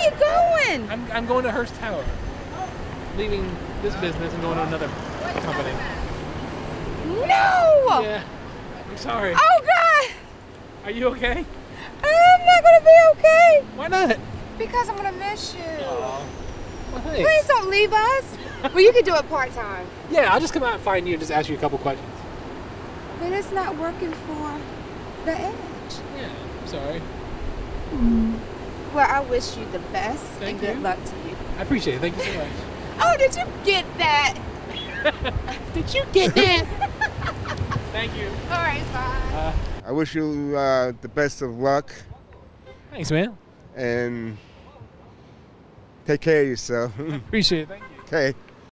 are you going? I'm, I'm going to Hearst Tower. Leaving this business and going to another company. No! Yeah. I'm sorry. Oh God! Are you okay? I'm not gonna be okay Why not? because I'm gonna miss you. Well, Please don't leave us. well, you can do it part time, Yeah, I'll just come out and find you and just ask you a couple questions. but it's not working for the edge. Yeah, I'm sorry. Mm. Well, I wish you the best Thank and good you. luck to you. I appreciate it. Thank you so much. Oh, did you get that? Did you get that? Thank you. All right, bye. I wish you uh, the best of luck Thanks, man. and take care of yourself. Appreciate it. Thank you. okay.